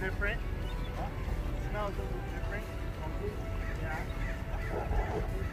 Smells a little different. Smells a little different. Yeah.